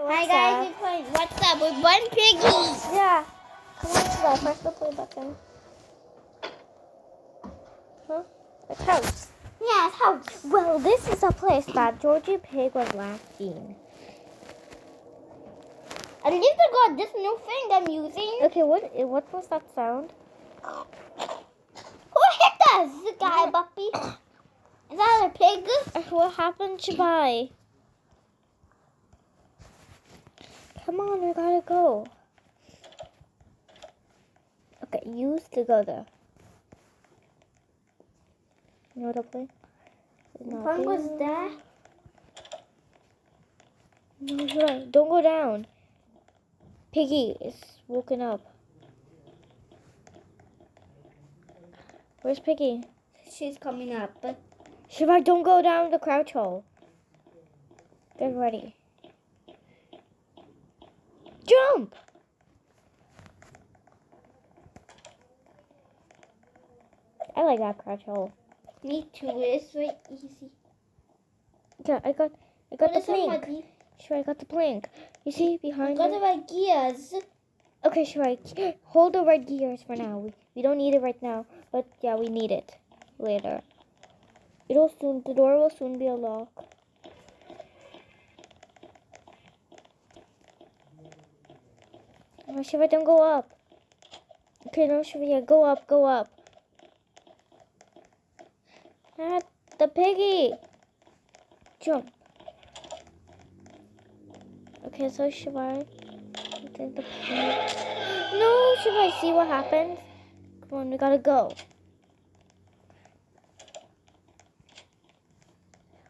Hi guys, we're playing What's Up with One Piggy. Yeah. Come on, Shivaay. Press the play button. Huh? It's house. Yeah, it's house. Well, this is a place that Georgie Pig was last seen. At least I got this new thing I'm using. Okay, what what was that sound? Who hit us? The guy, Buppy. Is that a pig? Uh, What happened, Shivaay? Come on, we gotta go. Okay, use to go there. You know what to play? Not was there. there. No, Shivaay, don't go down. Piggy is woken up. Where's Piggy? She's coming up. Shivaay, don't go down the crouch hole. Get ready. Jump! I like that crouch hole. Me too. It's very easy. Yeah, I got, I got What the plank. Shivaay, I got the plank. You see I behind got it? the right gears. Okay, Shivaay, hold the red gears for now. We, we don't need it right now, but yeah, we need it later. It'll soon, the door will soon be unlocked. Oh, Shiva, don't go up. Okay, no, Shiva, yeah, go up, go up. Ah, the piggy. Jump. Okay, so Shiva, I. No, Shiva, see what happens? Come on, we gotta go.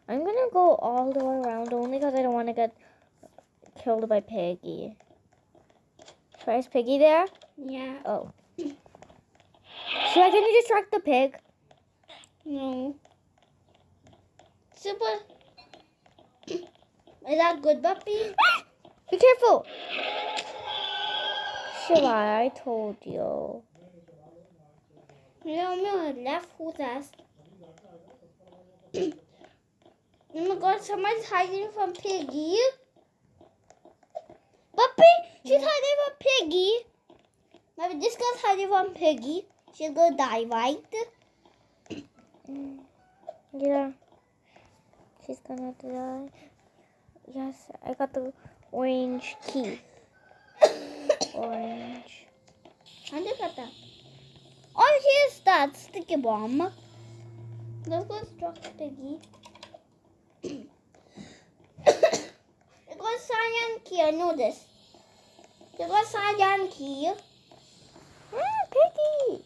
I'm gonna go all the way around only because I don't want to get killed by Piggy. Is Piggy there? Yeah. Oh. So I can you distract the pig? No. Super. Is that good, Buppy? Be careful! Shiva, I told you. No, no, left. Who's that? oh my god, someone's hiding from Piggy. Puppy, she's hiding from Piggy. Maybe this girl's hiding from Piggy. She's gonna die, right? Mm. Yeah. She's gonna die. Yes, I got the orange key. Orange. I look at that. Oh, here's that sticky bomb. Let's go struck Piggy. it got cyan key, I know this. It got. Ah, Piggy!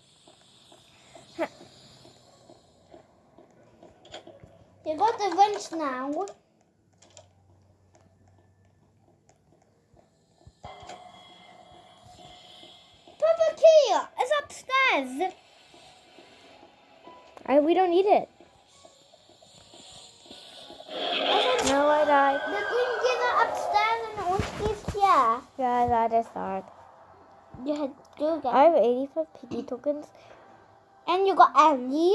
You got the wrench now. Papa key is upstairs. I, we don't need it. No, I died. The green keys are upstairs and the orange here. Yeah, that is hard. You had to get. I have 85 piggy tokens. And you got Elly.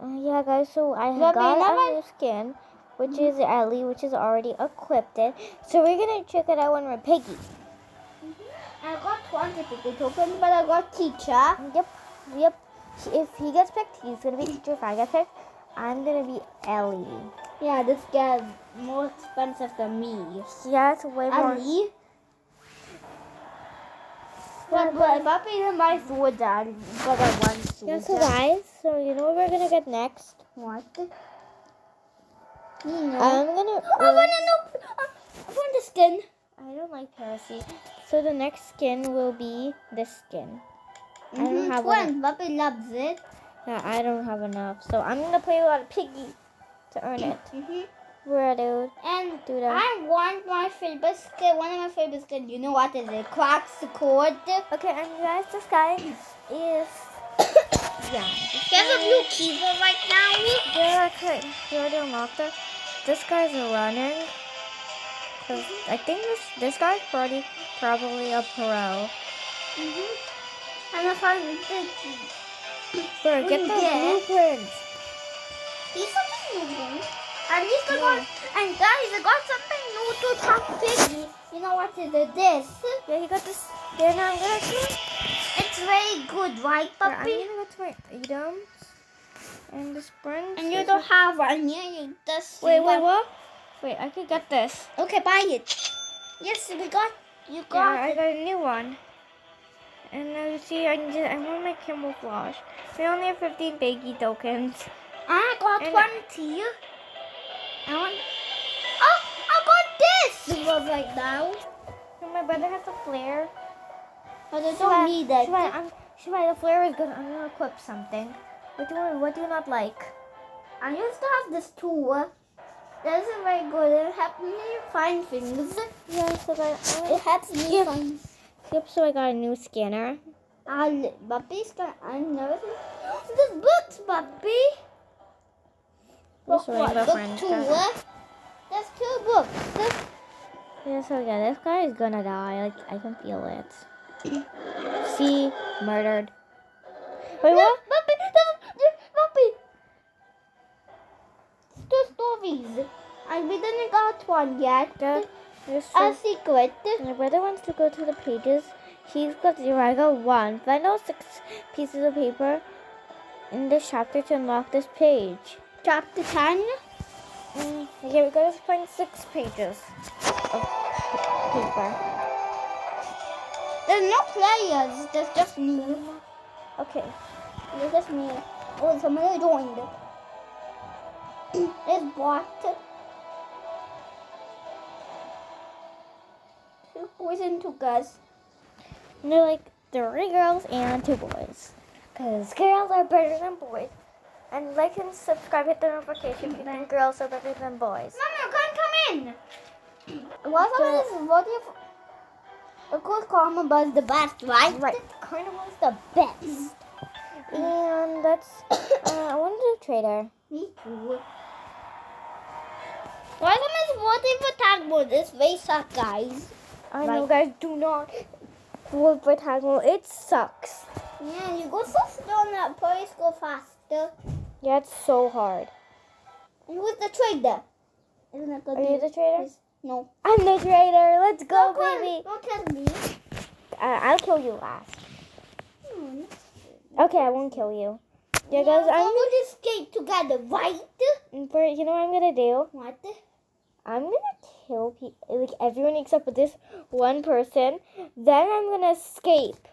Uh, yeah, guys, so I Yeah, have got a new skin, which is Elly, which is already equipped. It. So we're gonna check it out when we're Piggy. I got 20 piggy tokens, but I got teacher. Yep, yep. If he gets picked, he's gonna be teacher. If I get picked, I'm gonna be Elly. Yeah, this guy's more expensive than me. Yeah, it's way more. Elly? But, but if I pay them my sword down, but I want sword Yeah, so guys, so you know what we're gonna get next? What? You know. I'm gonna. I want to know. I want the skin. I don't like Parasee. So the next skin will be this skin. I don't Mhm, have Twin, Puppy loves it. Yeah, I don't have enough. So I'm gonna play a lot of Piggy to earn it. hmm Where dude? And Do that. I want my favorite skin. One of my favorite skin. You know what is it? Cracks the cord. Okay, and you guys, this guy is yeah. this There's a blue keyboard right now. There, okay, you already unlocked it. This guy's running. Cause I think this this guy's probably probably a pro. hmm And if I did, Bro, get the Yeah. blueprints. he's a. At least I got, and guys, I got something new to Chuck Piggy. You know what is it? This. Yeah, he got this. Then I'm gonna do. It's very good, right, puppy? I'm gonna go to my items and the sprint. And you don't have one here. You just Wait, wait, what? Wait, I could get this. Okay, buy it. Yes, we got. You got. Yeah. I got a new one. And now you see, I need, I want my camouflage. We only have 15 baggy tokens. I got And- one too. I want. Oh, I got this. It was like now. And my brother has a flare. But I don't need it. Shiva, I'm, Shiva, the flare is good. I'm gonna equip something. What do you, what do you not like? I used to have this tool. That isn't very good. It helps me find things. Yeah, so I, It helps me Yeah. find. Yep, so I got a new scanner. I'll, Puppy's gonna. I never. This books, puppy. This one what, my book friend two. uh, There's two books. Yeah, so yeah, this guy is gonna die. Like I can feel it. See, murdered. Wait, No, what? There's- there's- Two stories. And we didn't got one yet. That is A secret. My brother wants to go to the pages. He's got zero. I got one. Find all six pieces of paper in this chapter to unlock this page. Chapter 10. Mm, yeah, we gotta find six pages of paper. There's no players. There's just me. Okay. There's just me. Oh, somebody joined. it's bot. Two boys and two girls. And they're like three girls and two boys. Because girls are better than boys. And like and subscribe, hit the notification if you think girls are better than boys. Mama, come come in. What is what if of course Karma was the best, right? Right. Karma was the best. And that's, uh, I want to do trader. Me too. Why is what if attack mode is very suck, guys? I know, guys, do not vote for tag mode. It sucks. Yeah, you go so slow and that police go faster. Yeah, it's so hard. And who's the trader? Isn't that? Are you the trader? No. I'm the trader. Let's go, Don't tell- baby. Don't tell me. Uh, I'll kill you last. Hmm. Okay, I won't kill you. Yeah, guys, I'm. we'll escape together, right? For you know what I'm gonna do? What? I'm gonna kill people, like everyone except for this one person. Then I'm gonna escape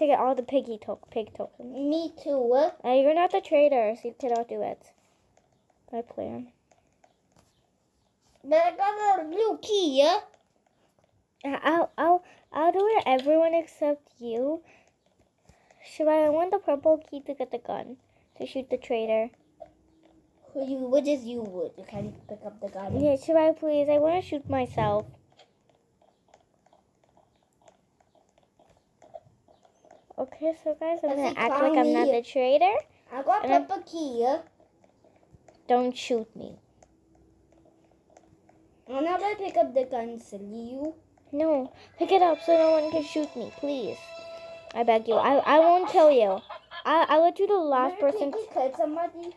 to get all the piggy to- pig tokens. Me too. Uh, you're not the traitor, so you cannot do it. My plan. But I got a blue key. Yeah? I'll I'll I'll do it. Everyone except you. Should I? I want the purple key to get the gun to shoot the traitor. Who you? Which is you? Would you can't pick up the gun? Yeah, should I please? I want to shoot myself. Okay, so guys, I'm gonna act like I'm not the traitor. I got purple key. Don't shoot me. I'm not gonna pick up the gun, silly you. No, pick it up so no one can shoot me, please. I beg you. I I won't kill you. I I'll let you the last person. we killed somebody.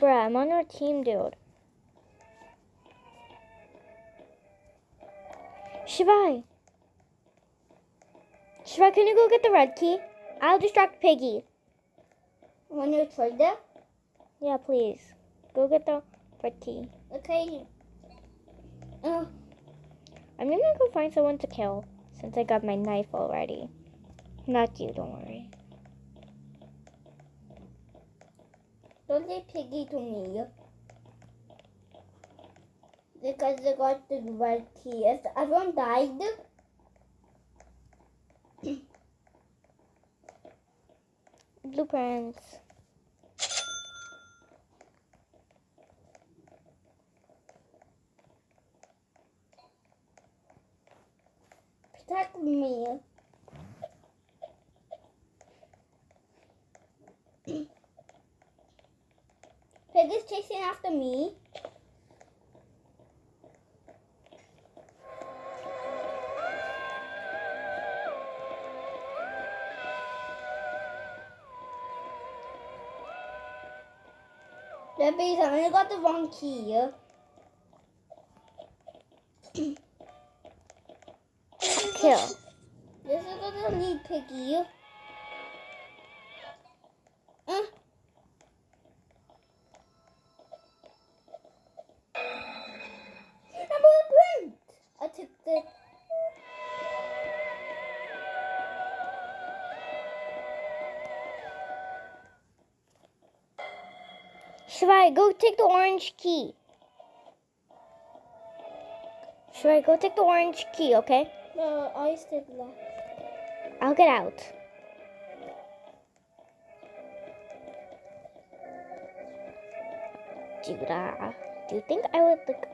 Bruh, I'm on your team, dude. Shivaay. Shivaay, can you go get the red key? I'll distract Piggy. When you trader. Yeah, please. Go get the red key. Okay. Uh, I'm gonna go find someone to kill since I got my knife already. Not you, don't worry. don't say piggy to me. Because they got the red key. If everyone died. Blueprints. Protect me. Piggy's chasing after me. Peppy, somebody got the wrong key. Kill. This is gonna lead Piggy. Shivaay, go take the orange key. Shivaay, go take the orange key, okay? No, I still left. I'll get out. Judah, uh, do you think I would like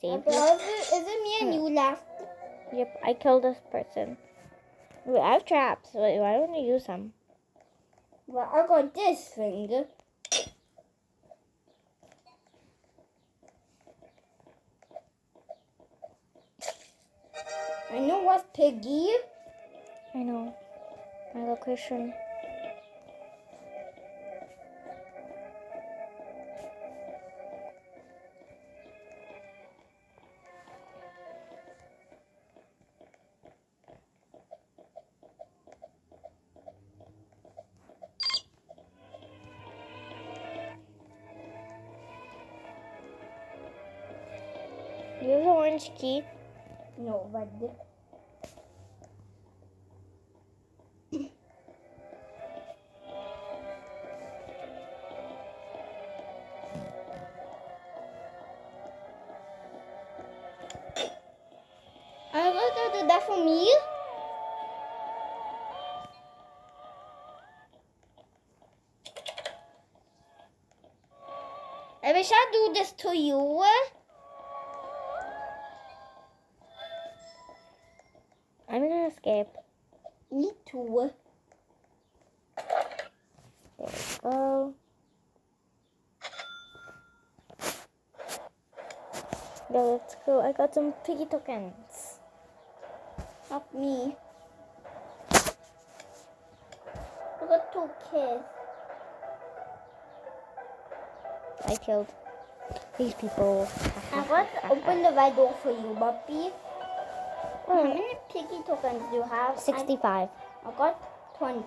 save you? Is it, is it me and you hmm. left? Yep, I killed this person. Wait, I have traps. Wait, why don't you use them? Well, I got this thing. I know what's Piggy. I know. My location. Have the orange key. No, but I got some piggy tokens. Not me. I got two kids. I killed these people. I got to open the red door for you, Buppy. How Oh, many piggy tokens do you have? 65. I, I got 20.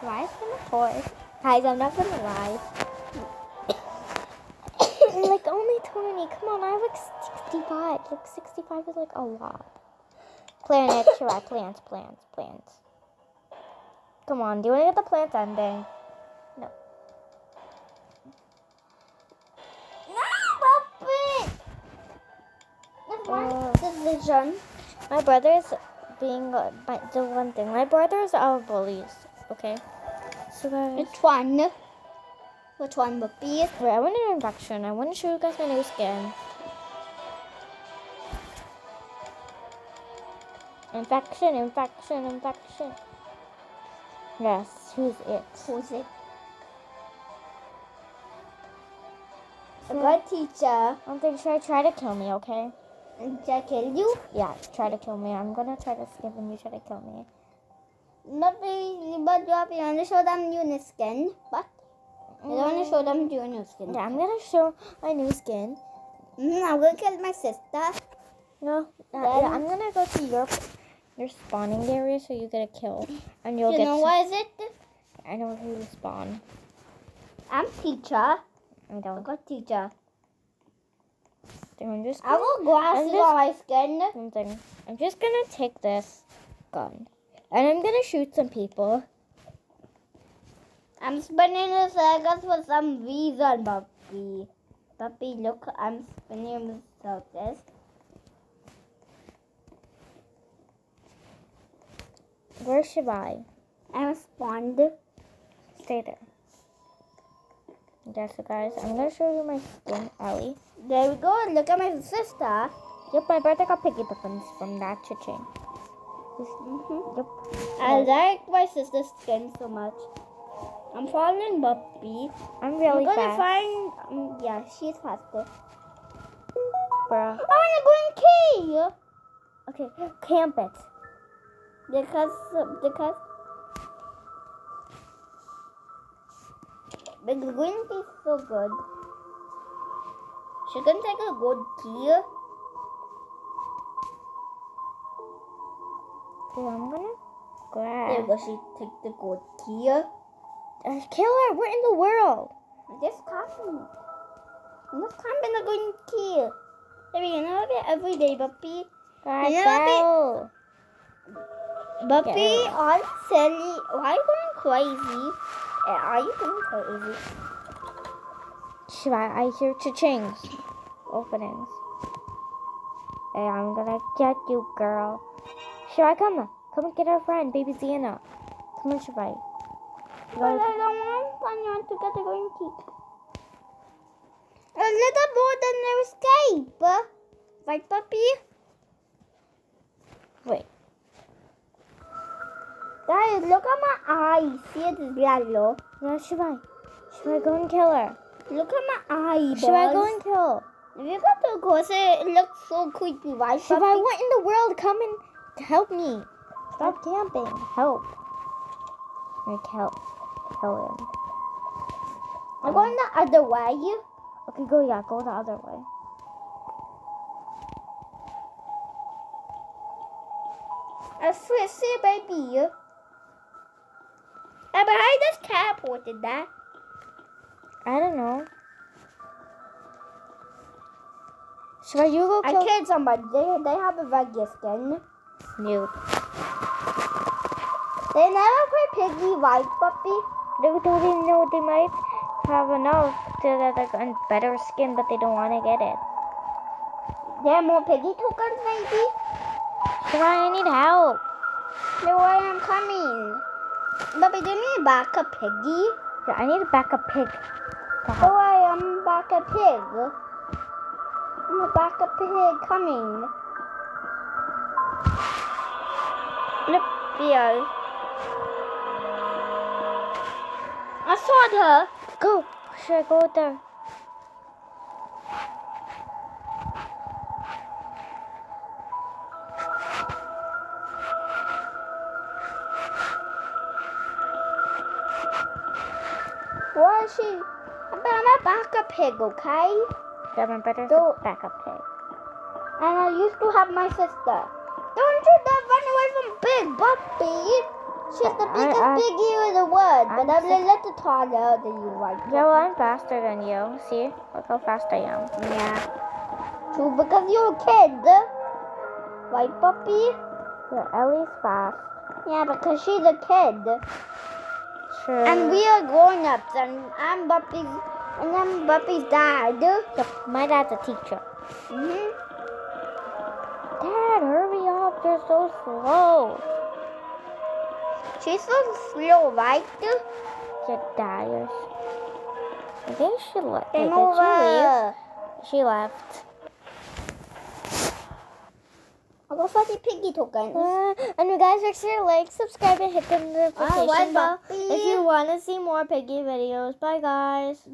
Why is gonna four? Guys, I'm not gonna lie. 20. Come on, I have like 65. Like 65 is like a lot. Planet, sure, plants, plants, plants. Come on, do you want to get the plants ending? No, my Oh. decision. My brother's being uh, my, the one thing. My brothers are bullies. Okay. So guys, Which one? Which one, Buppy? wait, I want an infection. I want to show you guys my new skin. Infection, infection, infection. Yes, who's it? Who's it? I got teacher. I don't think I try to kill me, okay? And I kill you? Yeah, try to kill me. I'm gonna try to skip and you try to kill me. Not really, but you have to show them new skin. But I don't want to show them your new skin. Yeah, I'm gonna show my new skin. Mm, I'm gonna kill my sister. No, Then- yeah, I'm gonna go to your your spawning area so you get a kill and you'll you get. know some- what is it? I know who to spawn. I'm teacher. I I don't. got teacher. I'm just I got glasses just- on my skin. something. I'm just gonna take this gun and I'm gonna shoot some people. I'm spinning the circus for some reason, Puppy. Puppy, look, I'm spinning the circus. Where should I? I'm spawned. Stay there. Yeah, so guys, I'm gonna show you my skin, Elly. There we go. Look at my sister. Yep, my brother got piggy buttons from that cha-ching. hmm Yep. I like my sister's skin so much. I'm following Puppy. I'm really I'm gonna fast, find. Um, yeah, she's faster. bruh. I wanna go kill you Okay, camp it. because because the green is so good. She can take a good tea. Okay, I'm gonna There grab. go. She take the good tea. Uh, killer, we're in the world. Just copy. Let's come in the green tea. Maybe you know it every day, Buppy. Guys, You know, go. Yeah. on Sally, why are you going crazy? Are you going crazy? Shiva, I I hear cha-chings. Openings. Hey, I'm gonna get you, girl. Shiva, come. Come and get our friend, baby Sienna. Come on, Shiva. But I don't want anyone to get a green tea. A little more than their escape. Right, puppy? Wait. Guys, look at my eyes. See it is yellow. No, Should I go and kill her. Look at my eyeballs. I go and kill. If you got too close, it looks so creepy, right, Should I? what in the world? Come and help me. Stop camping. Help. Like, help. Kill him. I'm going the other way. Okay, go, yeah, go the other way. I swear, see a baby. But I just teleported that. I don't know. Should I you go I kill. killed somebody. They, they have a regular skin. Nope. They never play piggy, White puppy? They don't even know they might have enough to like a better skin, but they don't want to get it. There are more piggy tokens, maybe? Shiva, I need help. No way, I'm coming. Puppy, do you need back a piggy? Yeah, I need back a pig. Way, I'm back a pig. I'm a back a pig coming. Look, here. I saw her. Go. Should I go there? Where is she? But I'm a back a pig, okay? My brother's Go. backup pig. And I used to have my sister. Don't you dare run away from Big Buppy. She's the I- biggest I- piggy in the world, but I'm I'm a little taller than you, right? Yeah, well, I'm faster than you. See? Look how fast I am. Yeah. True, because you're a kid. Right, Puppy? Yeah, Elly's fast. Yeah, because she's a kid. True. And we are grown ups, and I'm Buppy's, and I'm Buppy's dad. Yep, my dad's a teacher. hmm Dad, hurry up. You're so slow. She's so slow, right? Get dies. I think she left. Did she leave? She left. I'll go the piggy tokens. Uh, and you guys make sure to like, subscribe, and hit the notification Alright, bell if you want to see more piggy videos. Bye, guys.